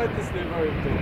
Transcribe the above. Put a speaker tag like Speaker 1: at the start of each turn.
Speaker 1: Давайте знімаємо тут.